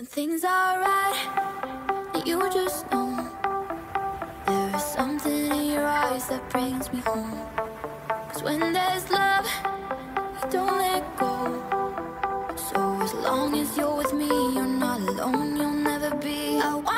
When things are right, you just know There is something in your eyes that brings me home. Cause when there's love, you don't let go. So as long as you're with me, you're not alone, you'll never be. alone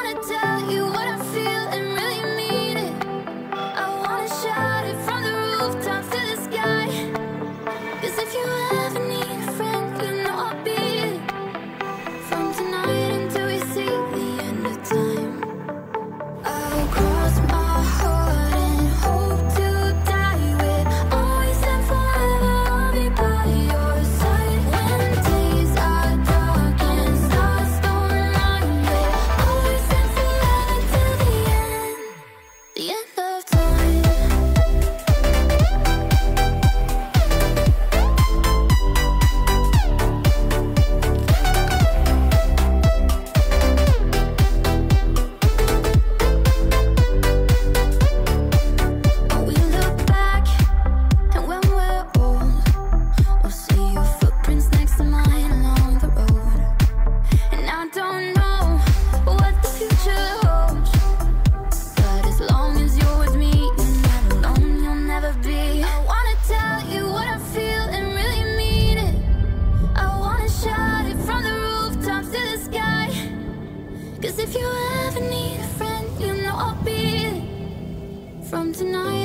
Cause if you ever need a friend, you know I'll be there. From tonight